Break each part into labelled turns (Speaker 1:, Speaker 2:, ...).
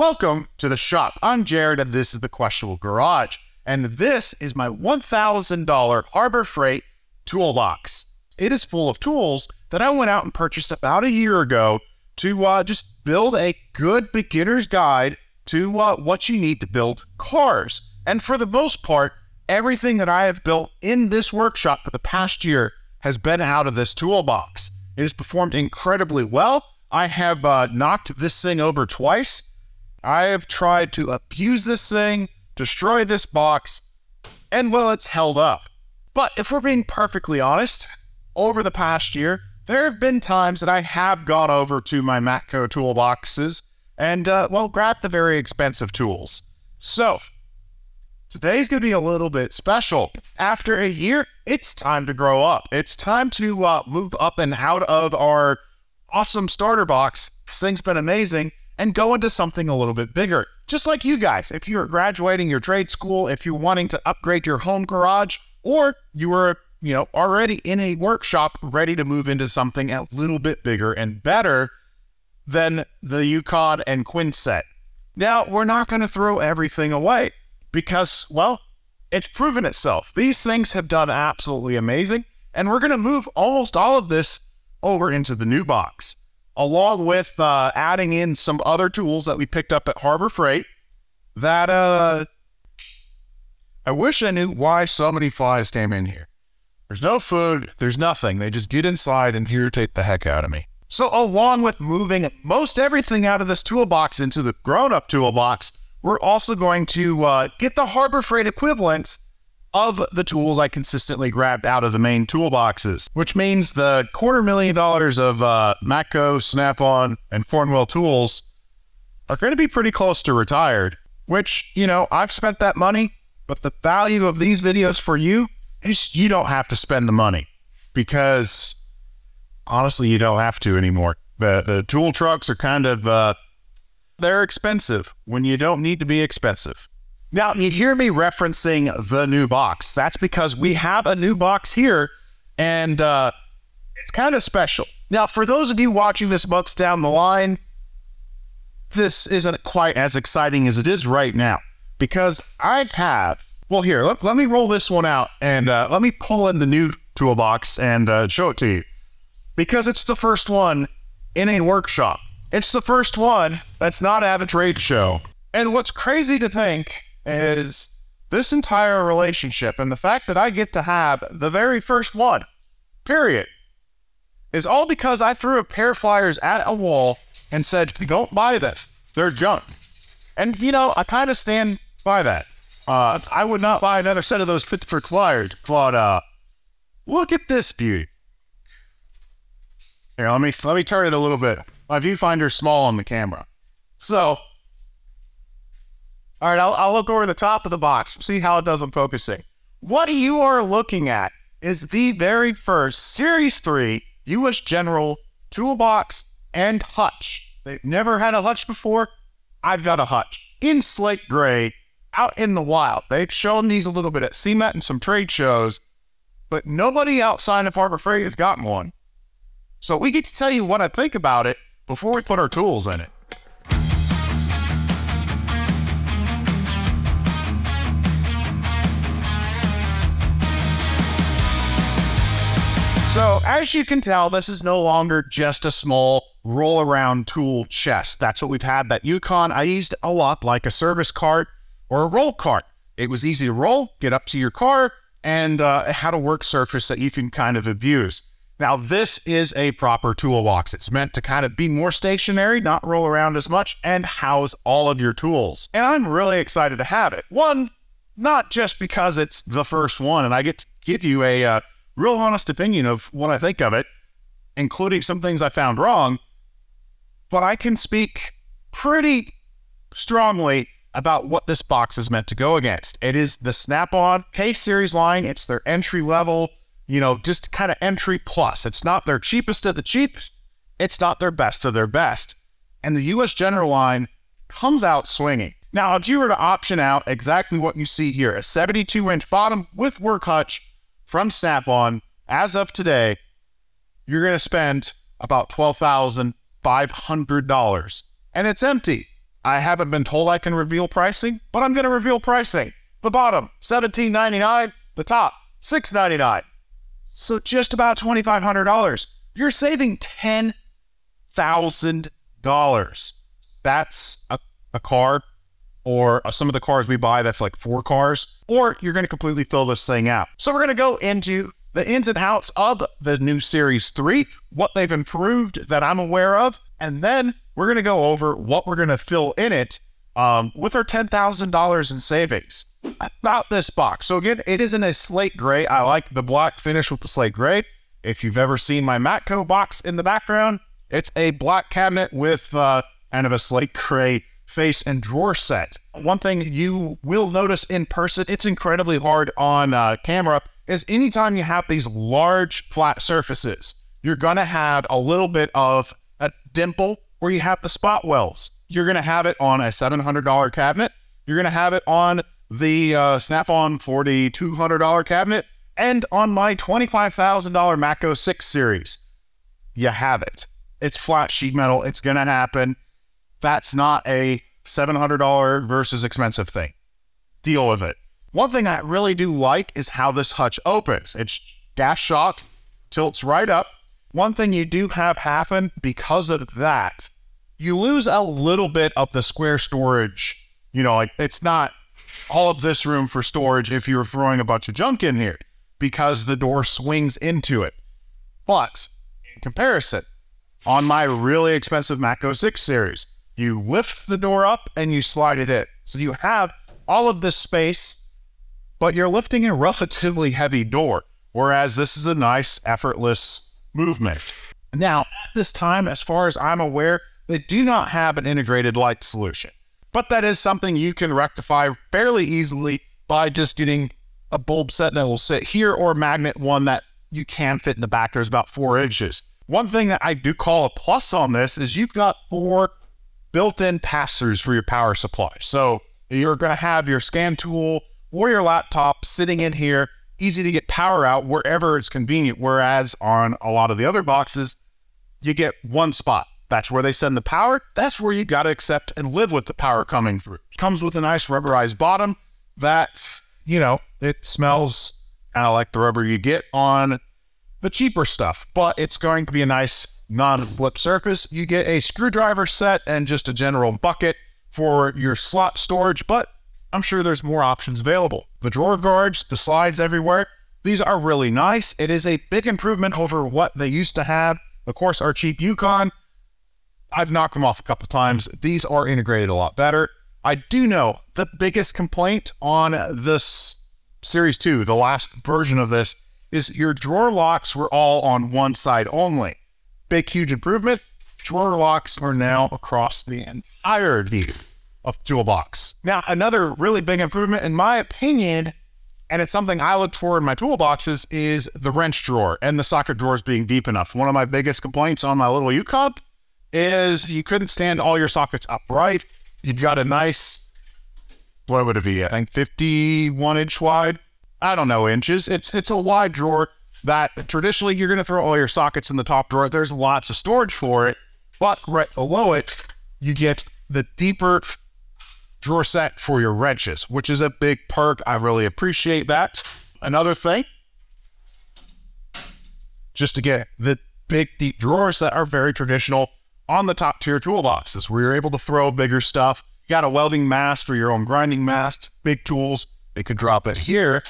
Speaker 1: Welcome to the shop. I'm Jared, and this is the Questionable Garage. And this is my $1,000 Harbor Freight toolbox. It is full of tools that I went out and purchased about a year ago to uh, just build a good beginner's guide to uh, what you need to build cars. And for the most part, everything that I have built in this workshop for the past year has been out of this toolbox. It has performed incredibly well. I have uh, knocked this thing over twice I have tried to abuse this thing, destroy this box, and well, it's held up. But if we're being perfectly honest, over the past year, there have been times that I have gone over to my Matco toolboxes and, uh, well, grabbed the very expensive tools. So, today's going to be a little bit special. After a year, it's time to grow up. It's time to uh, move up and out of our awesome starter box. This thing's been amazing and go into something a little bit bigger. Just like you guys, if you're graduating your trade school, if you're wanting to upgrade your home garage, or you were, you know, already in a workshop ready to move into something a little bit bigger and better than the Yukon and Quinn set. Now, we're not going to throw everything away because, well, it's proven itself. These things have done absolutely amazing, and we're going to move almost all of this over into the new box along with uh, adding in some other tools that we picked up at Harbor Freight that uh, I wish I knew why so many flies came in here. There's no food, there's nothing. They just get inside and irritate the heck out of me. So along with moving most everything out of this toolbox into the grown-up toolbox, we're also going to uh, get the Harbor Freight equivalents of the tools I consistently grabbed out of the main toolboxes, which means the quarter million dollars of uh, Matco, Snap-on, and Cornwell tools are going to be pretty close to retired, which, you know, I've spent that money, but the value of these videos for you is you don't have to spend the money because honestly, you don't have to anymore. The, the tool trucks are kind of, uh, they're expensive when you don't need to be expensive. Now, you hear me referencing the new box. That's because we have a new box here, and uh, it's kind of special. Now, for those of you watching this months down the line, this isn't quite as exciting as it is right now because I have. Well, here, let, let me roll this one out and uh, let me pull in the new toolbox and uh, show it to you because it's the first one in a workshop. It's the first one that's not at a trade show. And what's crazy to think is this entire relationship and the fact that I get to have the very first one, period, is all because I threw a pair of pliers at a wall and said, don't buy this. They're junk. And, you know, I kind of stand by that. Uh, I would not buy another set of those Pittsburgh pliers, but, uh, look at this beauty. Here, let me, let me turn it a little bit. My viewfinder's small on the camera. So, all right, I'll, I'll look over the top of the box, see how it does on focusing. What you are looking at is the very first Series 3 U.S. General toolbox and hutch. They've never had a hutch before. I've got a hutch in slate gray out in the wild. They've shown these a little bit at SEMA and some trade shows, but nobody outside of Harbor Freight has gotten one. So we get to tell you what I think about it before we put our tools in it. So, as you can tell, this is no longer just a small roll around tool chest. That's what we've had. That Yukon I used a lot like a service cart or a roll cart. It was easy to roll, get up to your car, and uh, had a work surface that you can kind of abuse. Now, this is a proper toolbox. It's meant to kind of be more stationary, not roll around as much, and house all of your tools. And I'm really excited to have it. One, not just because it's the first one, and I get to give you a uh, real honest opinion of what I think of it, including some things I found wrong, but I can speak pretty strongly about what this box is meant to go against. It is the Snap-on K series line. It's their entry level, you know, just kind of entry plus. It's not their cheapest of the cheapest. It's not their best of their best. And the US General line comes out swinging. Now, if you were to option out exactly what you see here, a 72 inch bottom with work hutch, from Snap on as of today, you're going to spend about $12,500 and it's empty. I haven't been told I can reveal pricing, but I'm going to reveal pricing. The bottom, $17.99. The top, $6.99. So just about $2,500. You're saving $10,000. That's a, a car or some of the cars we buy that's like four cars, or you're going to completely fill this thing out. So we're going to go into the ins and outs of the new Series 3, what they've improved that I'm aware of, and then we're going to go over what we're going to fill in it um, with our $10,000 in savings. About this box. So again, it is in a slate gray. I like the black finish with the slate gray. If you've ever seen my Matco box in the background, it's a black cabinet with uh, kind of a slate gray face and drawer set. One thing you will notice in person, it's incredibly hard on uh, camera, is anytime you have these large flat surfaces, you're going to have a little bit of a dimple where you have the spot wells. You're going to have it on a $700 cabinet. You're going to have it on the uh, Snap-on $4,200 cabinet and on my $25,000 Matco 6 series. You have it. It's flat sheet metal. It's going to happen. That's not a $700 versus expensive thing. Deal with it. One thing I really do like is how this hutch opens. It's dash shot, tilts right up. One thing you do have happen because of that, you lose a little bit of the square storage. You know, like it's not all of this room for storage if you're throwing a bunch of junk in here because the door swings into it. But in comparison, on my really expensive Matco 6 series, you lift the door up and you slide it in. So you have all of this space, but you're lifting a relatively heavy door, whereas this is a nice, effortless movement. Now, at this time, as far as I'm aware, they do not have an integrated light solution, but that is something you can rectify fairly easily by just getting a bulb set that will sit here or a magnet one that you can fit in the back. There's about four inches. One thing that I do call a plus on this is you've got four built-in pass-throughs for your power supply. So you're going to have your scan tool or your laptop sitting in here, easy to get power out wherever it's convenient. Whereas on a lot of the other boxes, you get one spot. That's where they send the power. That's where you got to accept and live with the power coming through. Comes with a nice rubberized bottom that, you know, it smells kind of like the rubber you get on the cheaper stuff, but it's going to be a nice non-flip surface. You get a screwdriver set and just a general bucket for your slot storage, but I'm sure there's more options available. The drawer guards, the slides everywhere, these are really nice. It is a big improvement over what they used to have. Of course, our cheap Yukon, I've knocked them off a couple times. These are integrated a lot better. I do know the biggest complaint on this Series 2, the last version of this, is your drawer locks were all on one side only big, huge improvement. Drawer locks are now across the entire view of toolbox. Now, another really big improvement, in my opinion, and it's something I look for in my toolboxes, is the wrench drawer and the socket drawers being deep enough. One of my biggest complaints on my little Yukon is you couldn't stand all your sockets upright. You've got a nice, what would it be? I think 51 inch wide. I don't know inches. It's it's a wide drawer that traditionally you're going to throw all your sockets in the top drawer. There's lots of storage for it, but right below it, you get the deeper drawer set for your wrenches, which is a big perk. I really appreciate that. Another thing, just to get the big deep drawers that are very traditional on the top tier toolboxes where you're able to throw bigger stuff. You got a welding mast for your own grinding mast, big tools. They could drop it here.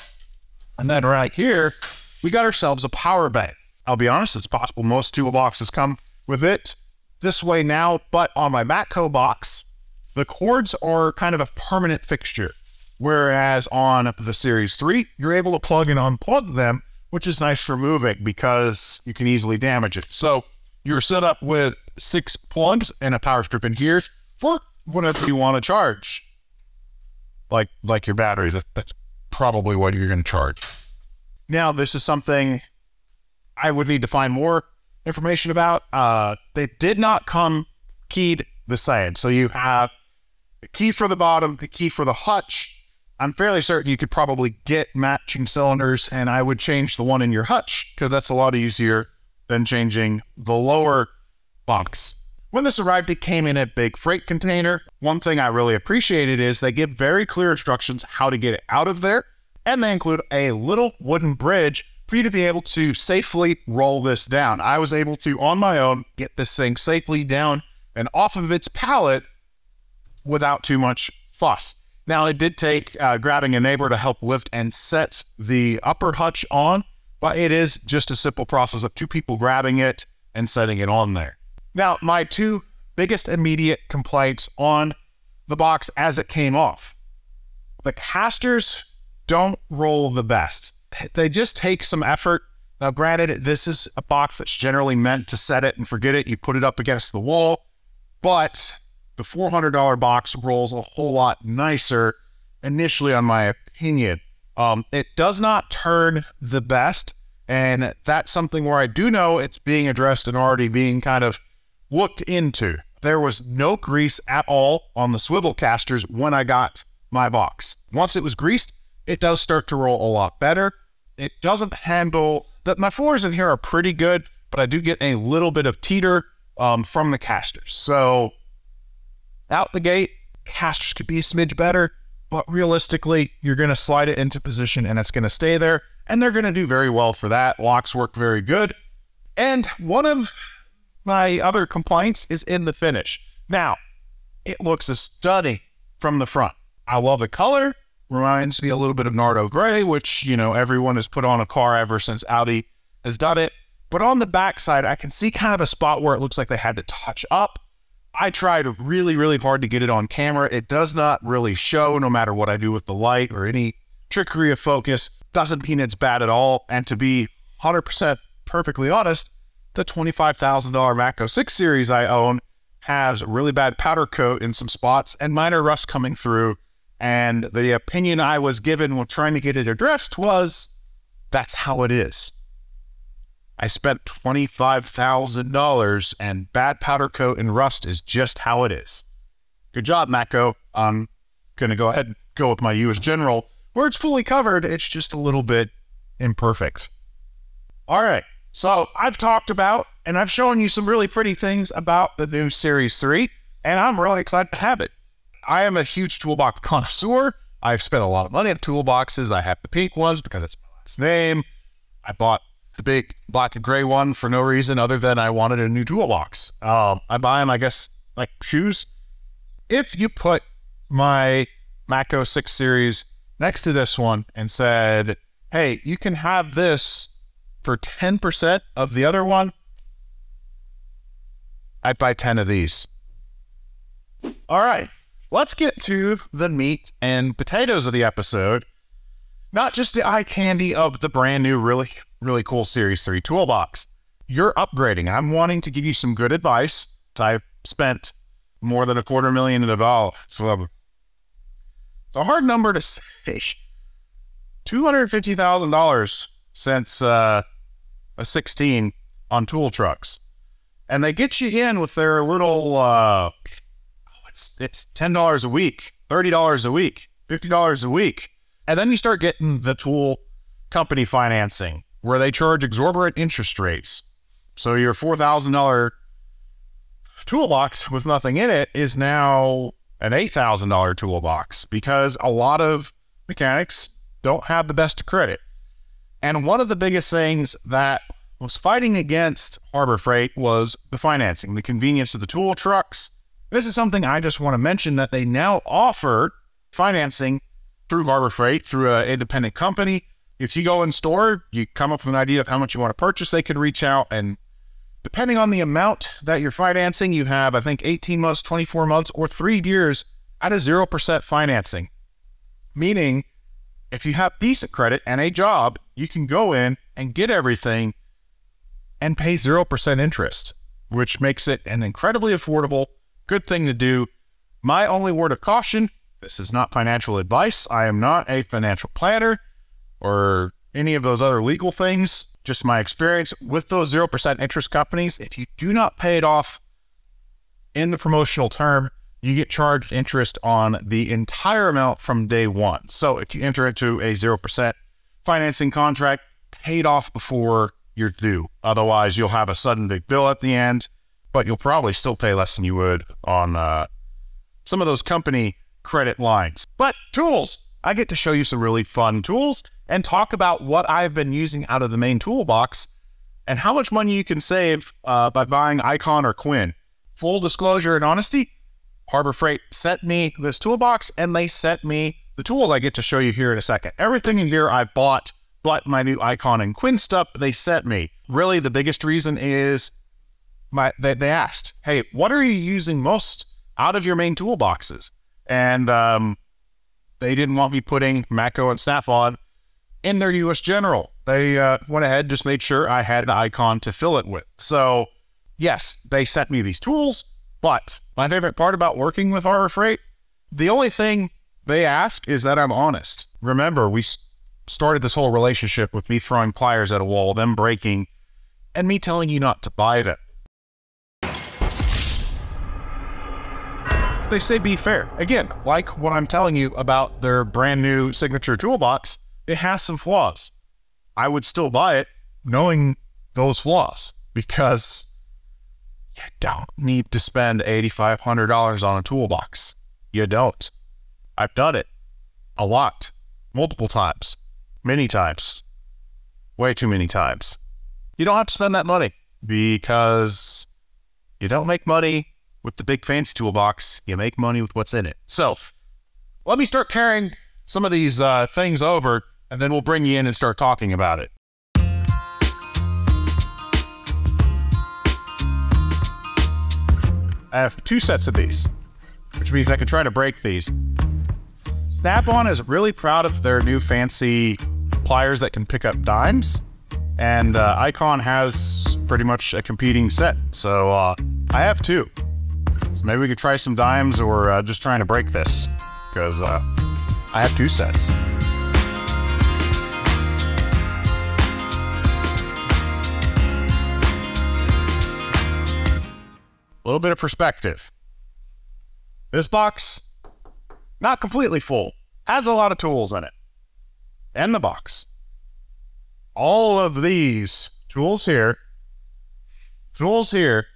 Speaker 1: And then right here, we got ourselves a power bank. I'll be honest, it's possible most toolboxes come with it this way now, but on my Matco box, the cords are kind of a permanent fixture. Whereas on the Series 3, you're able to plug and unplug them, which is nice for moving because you can easily damage it. So you're set up with six plugs and a power strip in here for whatever you want to charge. Like like your batteries, that's probably what you're going to charge. Now, this is something I would need to find more information about. Uh, they did not come keyed the same. So you have the key for the bottom, the key for the hutch. I'm fairly certain you could probably get matching cylinders, and I would change the one in your hutch because that's a lot easier than changing the lower box. When this arrived, it came in a big freight container. One thing I really appreciated is they give very clear instructions how to get it out of there, and they include a little wooden bridge for you to be able to safely roll this down. I was able to, on my own, get this thing safely down and off of its pallet without too much fuss. Now, it did take uh, grabbing a neighbor to help lift and set the upper hutch on, but it is just a simple process of two people grabbing it and setting it on there. Now, my two biggest immediate complaints on the box as it came off. The casters don't roll the best. They just take some effort. Now, granted, this is a box that's generally meant to set it and forget it. You put it up against the wall, but the $400 box rolls a whole lot nicer initially, on my opinion. Um, it does not turn the best, and that's something where I do know it's being addressed and already being kind of looked into. There was no grease at all on the swivel casters when I got my box. Once it was greased, it does start to roll a lot better. It doesn't handle that my floors in here are pretty good, but I do get a little bit of teeter um, from the casters. So out the gate, casters could be a smidge better, but realistically, you're going to slide it into position and it's going to stay there, and they're going to do very well for that. Locks work very good. And one of my other complaints is in the finish. Now, it looks a stunning from the front. I love the color. Reminds me a little bit of Nardo Gray, which, you know, everyone has put on a car ever since Audi has done it. But on the backside, I can see kind of a spot where it looks like they had to touch up. I tried really, really hard to get it on camera. It does not really show no matter what I do with the light or any trickery of focus. Doesn't mean it's bad at all. And to be 100% perfectly honest, the $25,000 Matco 6 Series I own has really bad powder coat in some spots and minor rust coming through. And the opinion I was given when trying to get it addressed was that's how it is. I spent $25,000 and bad powder coat and rust is just how it is. Good job, Matco. I'm going to go ahead and go with my US General. Where it's fully covered, it's just a little bit imperfect. All right. So I've talked about and I've shown you some really pretty things about the new Series 3, and I'm really excited to have it. I am a huge toolbox connoisseur. I've spent a lot of money on toolboxes. I have the pink ones because it's my last name. I bought the big black and gray one for no reason other than I wanted a new toolbox. Um, I buy them, I guess, like shoes. If you put my Matco 6 Series next to this one and said, hey, you can have this for 10% of the other one, I'd buy 10 of these. All right, let's get to the meat and potatoes of the episode. Not just the eye candy of the brand new, really, really cool Series 3 toolbox. You're upgrading. I'm wanting to give you some good advice. I've spent more than a quarter million in a dollars. It's a hard number to say. $250,000 since uh, a 16 on tool trucks. And they get you in with their little, uh, it's, it's $10 a week, $30 a week, $50 a week. And then you start getting the tool company financing where they charge exorbitant interest rates. So your $4,000 toolbox with nothing in it is now an $8,000 toolbox because a lot of mechanics don't have the best credit. And one of the biggest things that was fighting against Harbor Freight was the financing, the convenience of the tool trucks. This is something I just want to mention that they now offer financing through Harbor Freight, through an independent company. If you go in store, you come up with an idea of how much you want to purchase, they can reach out and depending on the amount that you're financing, you have, I think, 18 months, 24 months, or three years at a 0% financing. Meaning, if you have decent credit and a job, you can go in and get everything and pay 0% interest, which makes it an incredibly affordable, good thing to do. My only word of caution this is not financial advice. I am not a financial planner or any of those other legal things. Just my experience with those 0% interest companies. If you do not pay it off in the promotional term, you get charged interest on the entire amount from day one. So if you enter into a 0% financing contract, paid off before you're due. Otherwise, you'll have a sudden big bill at the end. But you'll probably still pay less than you would on uh, some of those company credit lines. But tools, I get to show you some really fun tools and talk about what I've been using out of the main toolbox and how much money you can save uh, by buying Icon or Quinn. Full disclosure and honesty, Harbor Freight sent me this toolbox and they sent me the tools I get to show you here in a second. Everything in here I bought, but my new Icon and Quinn stuff they sent me. Really, the biggest reason is my they, they asked, hey, what are you using most out of your main toolboxes? And um, they didn't want me putting Matco and Snap-on in their US General. They uh, went ahead, just made sure I had the icon to fill it with. So, yes, they sent me these tools, but my favorite part about working with Harbor Freight, the only thing they ask is that I'm honest. Remember, we started this whole relationship with me throwing pliers at a wall, them breaking, and me telling you not to buy them. They say be fair. Again, like what I'm telling you about their brand new signature toolbox, it has some flaws. I would still buy it knowing those flaws because you don't need to spend $8,500 on a toolbox. You don't. I've done it a lot, multiple times, many times, way too many times. You don't have to spend that money because you don't make money with the big fancy toolbox. You make money with what's in it. So let me start carrying some of these uh, things over and then we'll bring you in and start talking about it. I have two sets of these, which means I can try to break these. Snap-on is really proud of their new fancy pliers that can pick up dimes, and uh, Icon has pretty much a competing set, so uh, I have two. So maybe we could try some dimes or uh, just trying to break this, because uh, I have two sets. A little bit of perspective. This box, not completely full, has a lot of tools in it. And the box. All of these tools here, tools here,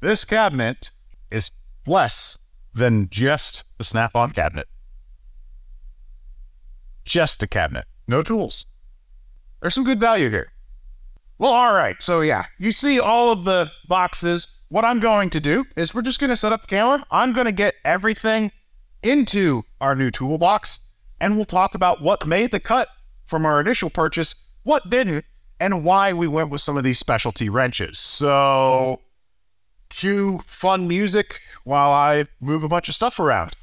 Speaker 1: this cabinet is less than just the snap-on cabinet. Just a cabinet, no tools. There's some good value here. Well, all right. So yeah, you see all of the boxes what I'm going to do is we're just going to set up the camera. I'm going to get everything into our new toolbox, and we'll talk about what made the cut from our initial purchase, what didn't, and why we went with some of these specialty wrenches. So, cue fun music while I move a bunch of stuff around.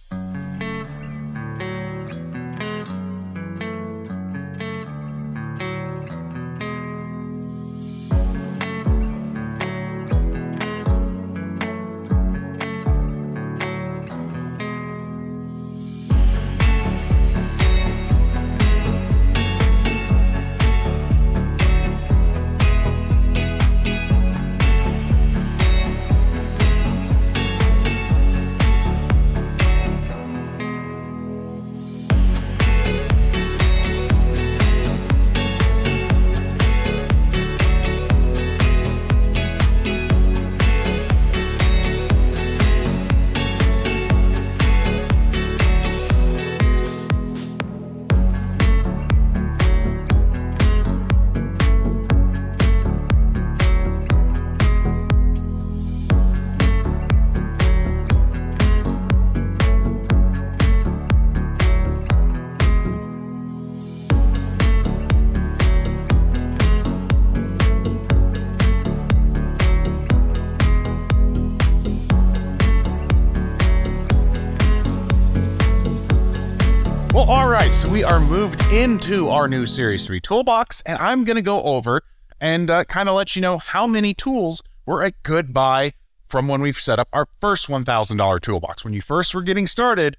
Speaker 1: Into our new Series 3 toolbox, and I'm going to go over and uh, kind of let you know how many tools were a good buy from when we've set up our first $1,000 toolbox. When you first were getting started,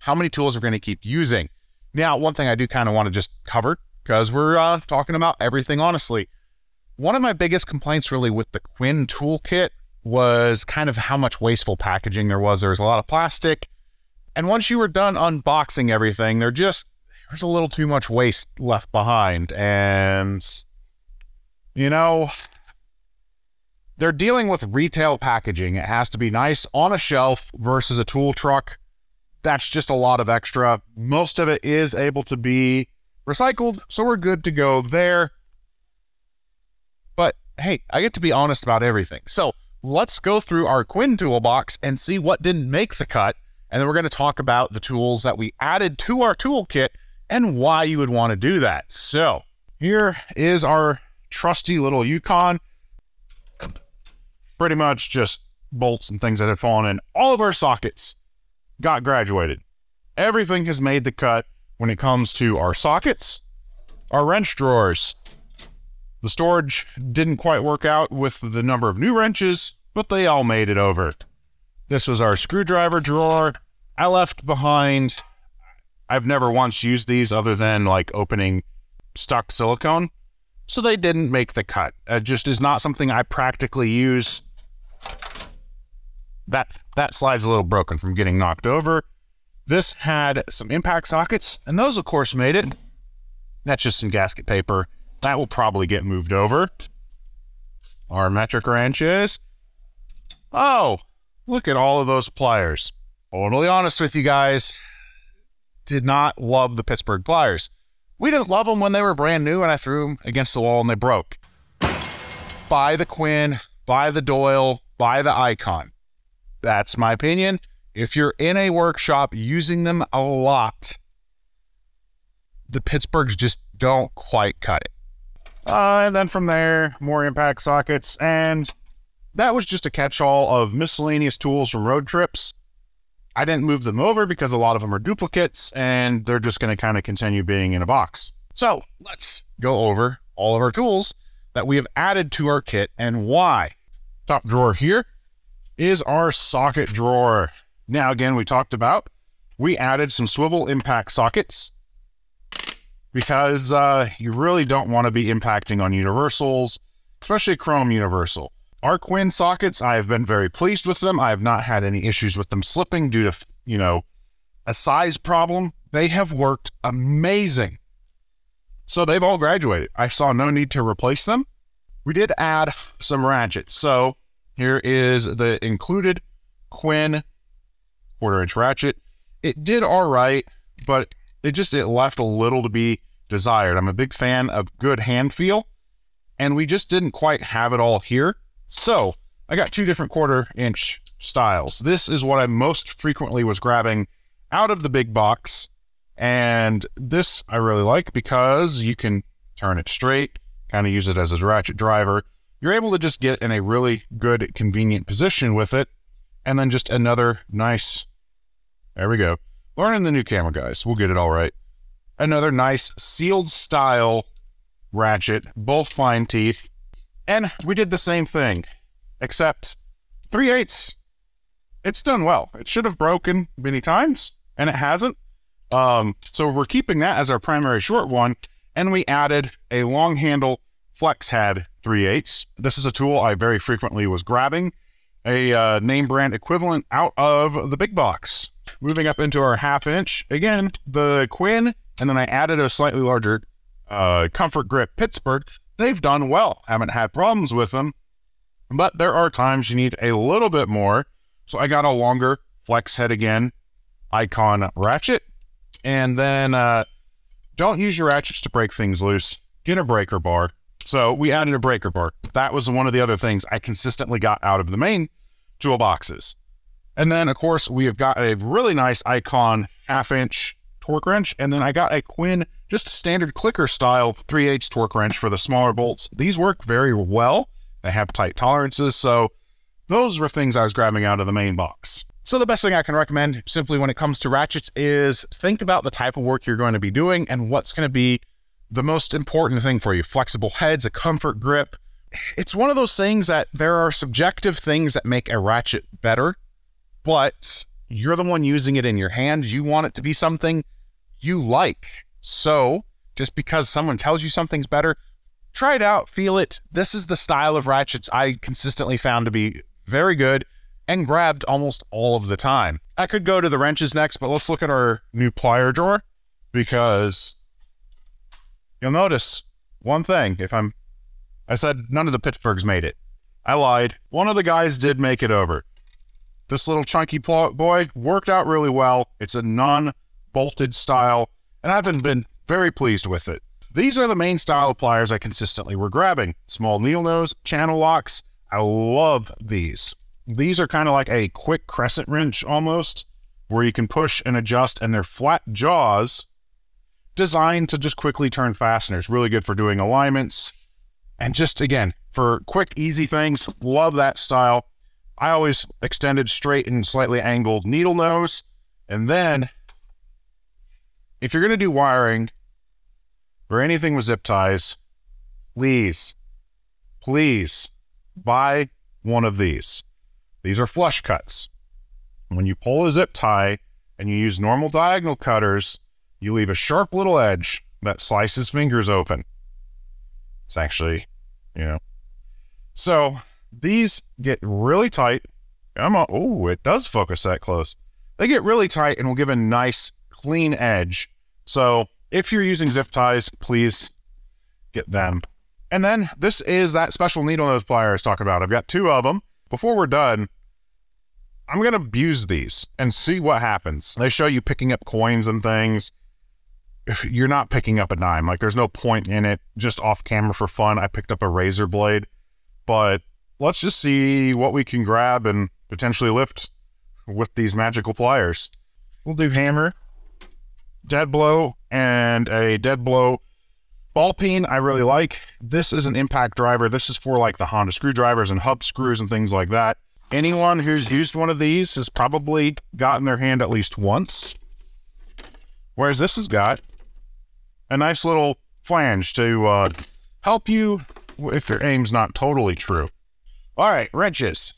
Speaker 1: how many tools are going to keep using? Now, one thing I do kind of want to just cover, because we're uh, talking about everything honestly. One of my biggest complaints really with the Quinn toolkit was kind of how much wasteful packaging there was. There was a lot of plastic. And once you were done unboxing everything, there just there's a little too much waste left behind. And, you know, they're dealing with retail packaging. It has to be nice on a shelf versus a tool truck. That's just a lot of extra. Most of it is able to be recycled, so we're good to go there. But hey, I get to be honest about everything. So let's go through our Quinn toolbox and see what didn't make the cut. And then we're going to talk about the tools that we added to our toolkit and why you would want to do that. So here is our trusty little Yukon. Pretty much just bolts and things that had fallen in. All of our sockets got graduated. Everything has made the cut when it comes to our sockets, our wrench drawers. The storage didn't quite work out with the number of new wrenches, but they all made it over. This was our screwdriver drawer. I left behind, I've never once used these other than like opening stuck silicone. So they didn't make the cut. It just is not something I practically use. That that slide's a little broken from getting knocked over. This had some impact sockets, and those of course made it. That's just some gasket paper. That will probably get moved over. Our metric wrenches. Oh, look at all of those pliers. Totally honest with you guys, did not love the Pittsburgh pliers. We didn't love them when they were brand new and I threw them against the wall and they broke. Buy the Quinn, buy the Doyle, buy the Icon. That's my opinion. If you're in a workshop using them a lot, the Pittsburghs just don't quite cut it. Uh, and then from there, more impact sockets, and that was just a catch-all of miscellaneous tools from road trips. I didn't move them over because a lot of them are duplicates and they're just going to kind of continue being in a box. So let's go over all of our tools that we have added to our kit and why. Top drawer here is our socket drawer. Now, again, we talked about, we added some swivel impact sockets because uh, you really don't want to be impacting on universals, especially chrome universal. Quinn sockets, I have been very pleased with them. I have not had any issues with them slipping due to, you know, a size problem. They have worked amazing. So they've all graduated. I saw no need to replace them. We did add some ratchets. So here is the included Quinn quarter inch ratchet. It did all right, but it just it left a little to be desired. I'm a big fan of good hand feel, and we just didn't quite have it all here. So I got two different quarter inch styles. This is what I most frequently was grabbing out of the big box. And this I really like because you can turn it straight, kind of use it as a ratchet driver. You're able to just get in a really good, convenient position with it. And then just another nice, there we go. Learning the new camera, guys. We'll get it all right. Another nice sealed style ratchet, both fine teeth. And we did the same thing, except 3 eighths. It's done well. It should have broken many times, and it hasn't. Um, so we're keeping that as our primary short one, and we added a long handle flex head 3 eighths. This is a tool I very frequently was grabbing, a uh, name brand equivalent out of the big box. Moving up into our half inch, again, the Quinn, and then I added a slightly larger uh, Comfort Grip Pittsburgh they've done well. Haven't had problems with them, but there are times you need a little bit more. So I got a longer flex head again, icon ratchet, and then uh, don't use your ratchets to break things loose. Get a breaker bar. So we added a breaker bar. That was one of the other things I consistently got out of the main toolboxes. And then, of course, we have got a really nice icon half inch torque wrench. And then I got a Quinn just a standard clicker style 3 8 torque wrench for the smaller bolts. These work very well. They have tight tolerances, so those were things I was grabbing out of the main box. So the best thing I can recommend simply when it comes to ratchets is think about the type of work you're going to be doing and what's going to be the most important thing for you. Flexible heads, a comfort grip. It's one of those things that there are subjective things that make a ratchet better, but you're the one using it in your hand. You want it to be something you like. So just because someone tells you something's better, try it out, feel it. This is the style of ratchets I consistently found to be very good and grabbed almost all of the time. I could go to the wrenches next, but let's look at our new plier drawer because you'll notice one thing. If I'm, I said none of the Pittsburghs made it. I lied. One of the guys did make it over. This little chunky boy worked out really well. It's a non-bolted style, and I've been very pleased with it. These are the main style of pliers I consistently were grabbing. Small needle nose, channel locks. I love these. These are kind of like a quick crescent wrench almost, where you can push and adjust, and they're flat jaws designed to just quickly turn fasteners. Really good for doing alignments. And just again, for quick, easy things, love that style. I always extended straight and slightly angled needle nose. And then if you're going to do wiring, or anything with zip ties, please, please buy one of these. These are flush cuts. When you pull a zip tie and you use normal diagonal cutters, you leave a sharp little edge that slices fingers open. It's actually, you know. So these get really tight. I'm oh, it does focus that close. They get really tight and will give a nice clean edge. So if you're using zip ties, please get them. And then this is that special needle nose plier I was talking about. I've got two of them. Before we're done, I'm going to abuse these and see what happens. They show you picking up coins and things. If you're not picking up a dime, like there's no point in it. Just off camera for fun, I picked up a razor blade. But let's just see what we can grab and potentially lift with these magical pliers. We'll do hammer, dead blow, and a dead blow ball peen I really like. This is an impact driver. This is for like the Honda screwdrivers and hub screws and things like that. Anyone who's used one of these has probably gotten their hand at least once. Whereas this has got a nice little flange to uh, help you if your aim's not totally true. All right, wrenches.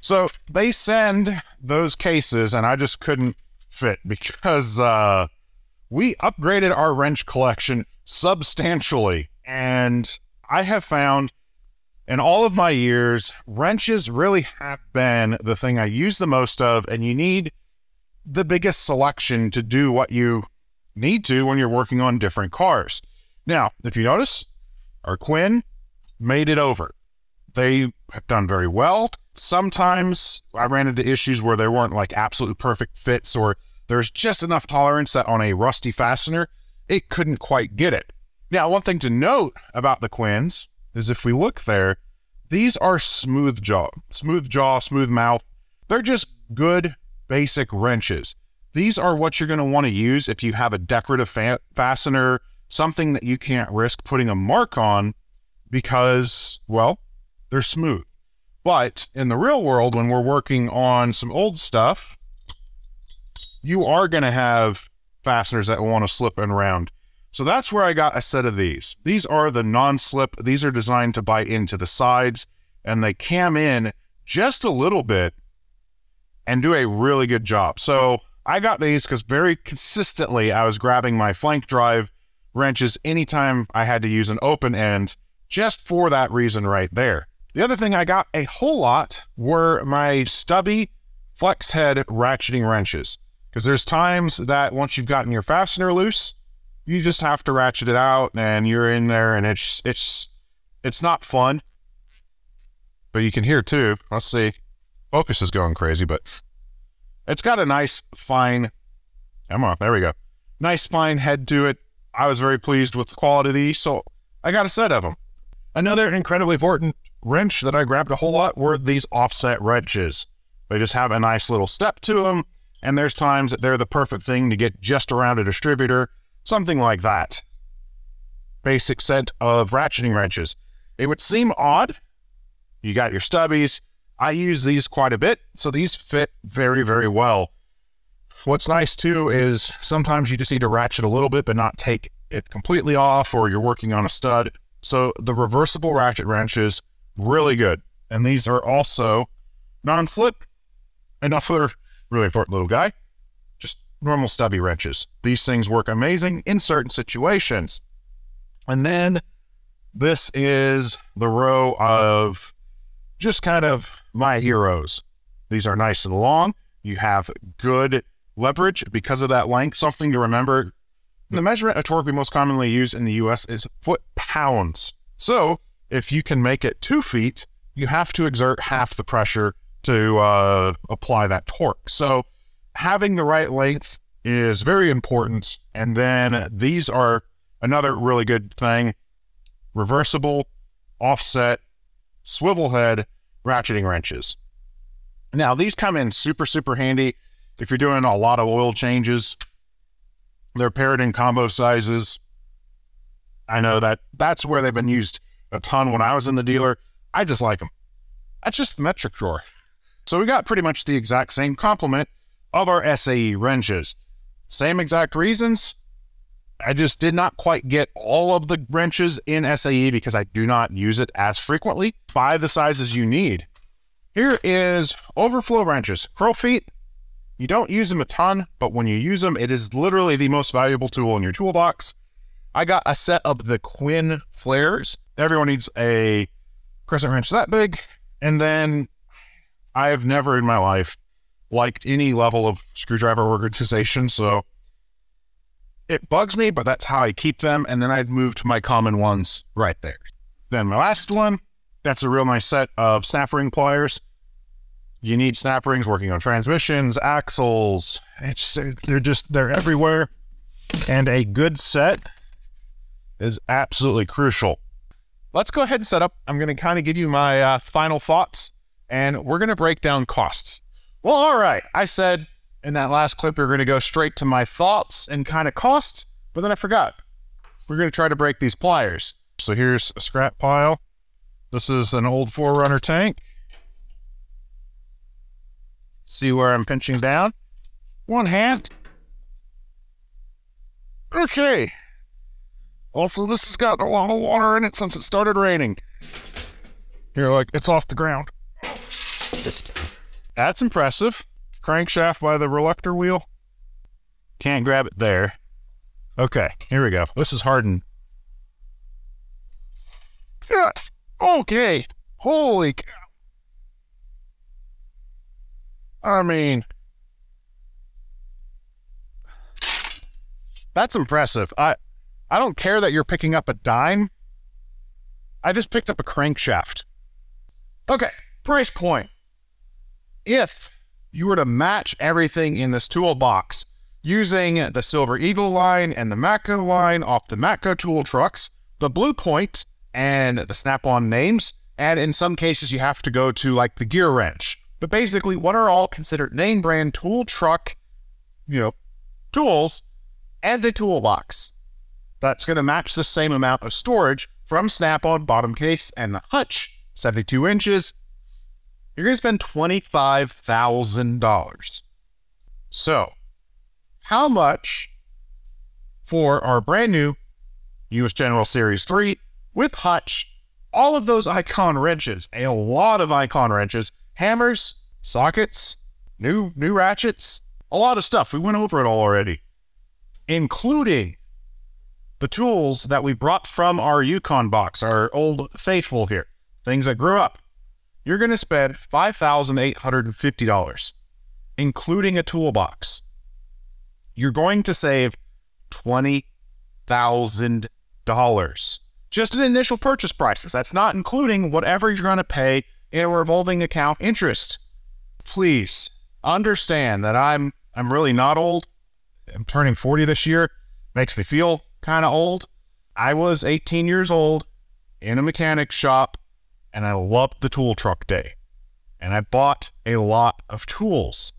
Speaker 1: So they send those cases, and I just couldn't fit because uh, we upgraded our wrench collection substantially. And I have found in all of my years, wrenches really have been the thing I use the most of, and you need the biggest selection to do what you need to when you're working on different cars. Now, if you notice, our Quinn made it over. They have done very well. Sometimes I ran into issues where they weren't like absolutely perfect fits or there's just enough tolerance that on a rusty fastener, it couldn't quite get it. Now, one thing to note about the Quinns is if we look there, these are smooth jaw, smooth jaw, smooth mouth. They're just good basic wrenches. These are what you're going to want to use if you have a decorative fa fastener, something that you can't risk putting a mark on because, well, they're smooth. But in the real world, when we're working on some old stuff, you are going to have fasteners that want to slip and round. So that's where I got a set of these. These are the non-slip. These are designed to bite into the sides and they cam in just a little bit and do a really good job. So I got these because very consistently I was grabbing my flank drive wrenches anytime I had to use an open end just for that reason right there. The other thing I got a whole lot were my stubby flex head ratcheting wrenches. Because there's times that once you've gotten your fastener loose, you just have to ratchet it out and you're in there and it's it's it's not fun. But you can hear too. Let's see. Focus is going crazy, but it's got a nice fine come on, there we go. Nice fine head to it. I was very pleased with the quality of these, so I got a set of them. Another incredibly important wrench that I grabbed a whole lot were these offset wrenches. They just have a nice little step to them, and there's times that they're the perfect thing to get just around a distributor, something like that. Basic set of ratcheting wrenches. It would seem odd. You got your stubbies. I use these quite a bit, so these fit very, very well. What's nice too is sometimes you just need to ratchet a little bit, but not take it completely off, or you're working on a stud so the reversible ratchet wrenches, really good. And these are also non-slip. Enough for really important little guy. Just normal stubby wrenches. These things work amazing in certain situations. And then this is the row of just kind of my heroes. These are nice and long. You have good leverage because of that length. Something to remember the measurement of torque we most commonly use in the US is foot pounds. So if you can make it two feet, you have to exert half the pressure to uh, apply that torque. So having the right length is very important. And then these are another really good thing reversible, offset, swivel head ratcheting wrenches. Now, these come in super, super handy if you're doing a lot of oil changes. They're paired in combo sizes. I know that that's where they've been used a ton when I was in the dealer. I just like them. That's just the metric drawer. So we got pretty much the exact same complement of our SAE wrenches. Same exact reasons. I just did not quite get all of the wrenches in SAE because I do not use it as frequently. Buy the sizes you need. Here is overflow wrenches. Crow feet, you don't use them a ton, but when you use them, it is literally the most valuable tool in your toolbox. I got a set of the Quinn flares. Everyone needs a crescent wrench that big. And then I've never in my life liked any level of screwdriver organization. So it bugs me, but that's how I keep them. And then I'd move to my common ones right there. Then my last one, that's a real nice set of snap ring pliers. You need snap rings working on transmissions, axles. It's they're just they're everywhere. And a good set is absolutely crucial. Let's go ahead and set up. I'm going to kind of give you my uh, final thoughts, and we're going to break down costs. Well, all right. I said in that last clip we're going to go straight to my thoughts and kind of costs, but then I forgot. We're going to try to break these pliers. So here's a scrap pile. This is an old 4Runner tank. See where I'm pinching down? One hand. Okay. Also, this has got a lot of water in it since it started raining. You're like, it's off the ground. Just. That's impressive. Crankshaft by the reluctor wheel. Can't grab it there. Okay, here we go. This is hardened. Yeah. Okay. Holy cow. I mean, that's impressive. I I don't care that you're picking up a dime. I just picked up a crankshaft. Okay, price point. If you were to match everything in this toolbox using the Silver Eagle line and the Matco line off the Matco tool trucks, the Blue Point and the Snap-on names, and in some cases you have to go to like the gear wrench but basically, what are all considered name brand tool truck, you know, tools and a toolbox that's going to match the same amount of storage from Snap-on bottom case and the hutch, 72 inches. You're going to spend $25,000. So, how much for our brand new US General Series 3 with hutch, all of those icon wrenches, a lot of icon wrenches, hammers, sockets, new new ratchets, a lot of stuff. We went over it all already, including the tools that we brought from our Yukon box, our old faithful here, things that grew up. You're going to spend $5,850, including a toolbox. You're going to save $20,000. Just an initial purchase prices. That's not including whatever you're going to pay in a revolving account interest. Please understand that I'm I'm really not old. I'm turning 40 this year. Makes me feel kind of old. I was 18 years old in a mechanic shop and I loved the tool truck day. And I bought a lot of tools.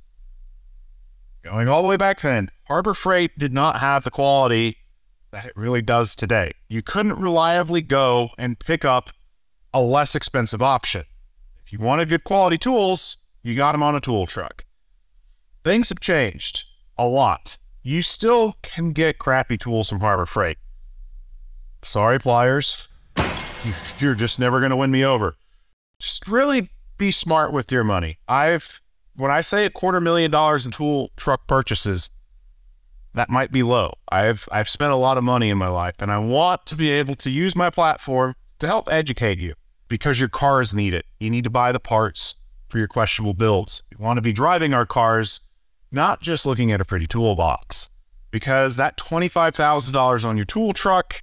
Speaker 1: Going all the way back then, Harbor Freight did not have the quality that it really does today. You couldn't reliably go and pick up a less expensive option. If you wanted good quality tools, you got them on a tool truck. Things have changed a lot. You still can get crappy tools from Harbor Freight. Sorry, pliers. You're just never going to win me over. Just really be smart with your money. I've, when I say a quarter million dollars in tool truck purchases, that might be low. I've, I've spent a lot of money in my life and I want to be able to use my platform to help educate you because your cars need it. You need to buy the parts for your questionable builds. You want to be driving our cars, not just looking at a pretty toolbox, because that $25,000 on your tool truck,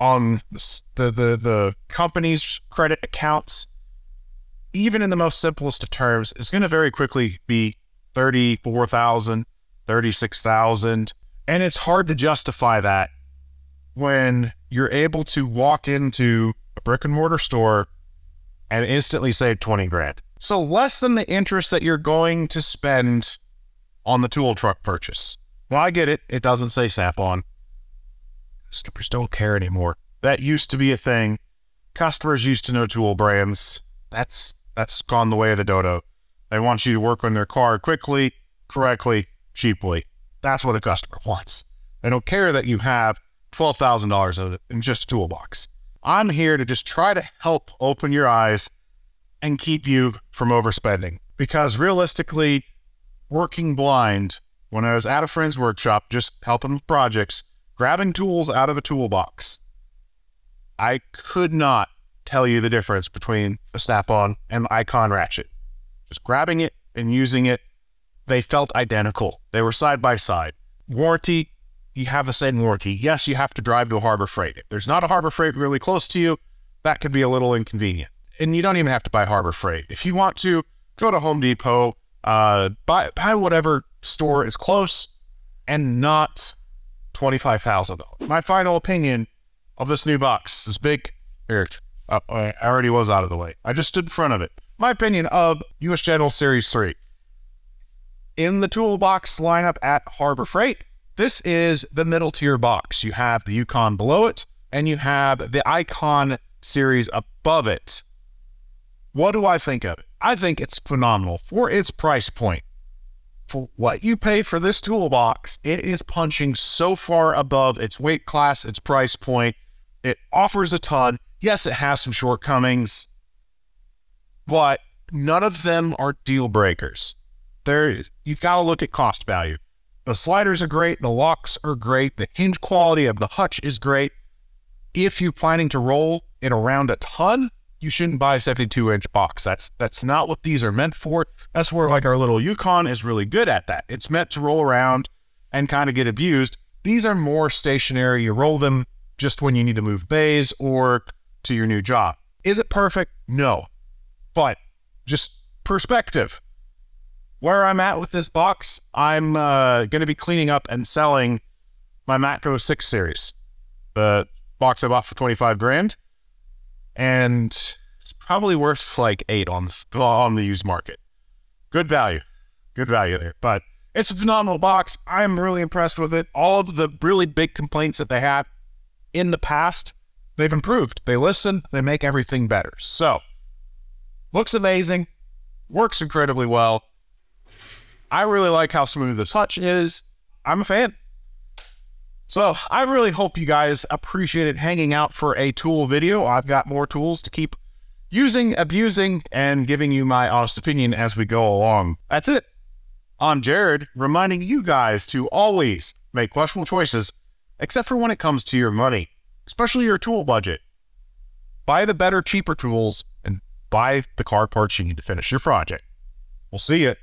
Speaker 1: on the, the, the company's credit accounts, even in the most simplest of terms, is going to very quickly be 34,000, 36,000. And it's hard to justify that when you're able to walk into a brick and mortar store and instantly save 20 grand. So less than the interest that you're going to spend on the tool truck purchase. Well, I get it. It doesn't say Snap-on. Skippers don't care anymore. That used to be a thing. Customers used to know tool brands. That's that's gone the way of the dodo. They want you to work on their car quickly, correctly, cheaply. That's what a customer wants. They don't care that you have $12,000 of it in just a toolbox. I'm here to just try to help open your eyes and keep you from overspending. Because realistically, working blind, when I was at a friend's workshop just helping with projects, grabbing tools out of a toolbox, I could not tell you the difference between a snap on and icon ratchet. Just grabbing it and using it, they felt identical. They were side by side. Warranty, you have the same warranty. Yes, you have to drive to a Harbor Freight. If there's not a Harbor Freight really close to you, that could be a little inconvenient. And you don't even have to buy Harbor Freight. If you want to, go to Home Depot, uh, buy, buy whatever store is close and not $25,000. My final opinion of this new box, this big, here, uh, I already was out of the way. I just stood in front of it. My opinion of US General Series 3. In the toolbox lineup at Harbor Freight, this is the middle tier box. You have the Yukon below it, and you have the Icon series above it. What do I think of it? I think it's phenomenal for its price point. For what you pay for this toolbox, it is punching so far above its weight class, its price point. It offers a ton. Yes, it has some shortcomings, but none of them are deal breakers. There, you've got to look at cost value. The sliders are great, the locks are great, the hinge quality of the hutch is great. If you're planning to roll it around a ton, you shouldn't buy a 72 inch box. That's that's not what these are meant for. That's where like our little Yukon is really good at that. It's meant to roll around and kind of get abused. These are more stationary. You roll them just when you need to move bays or to your new job. Is it perfect? No. But just perspective. Where I'm at with this box, I'm uh, going to be cleaning up and selling my Matco 6 series. The box I bought for 25 grand and it's probably worth like eight on the, on the used market. Good value, good value there. But it's a phenomenal box. I'm really impressed with it. All of the really big complaints that they had in the past, they've improved. They listen, they make everything better. So, looks amazing, works incredibly well. I really like how smooth the touch is. I'm a fan. So I really hope you guys appreciated hanging out for a tool video. I've got more tools to keep using, abusing, and giving you my honest opinion as we go along. That's it. I'm Jared, reminding you guys to always make questionable choices, except for when it comes to your money, especially your tool budget. Buy the better, cheaper tools and buy the car parts you need to finish your project. We'll see you.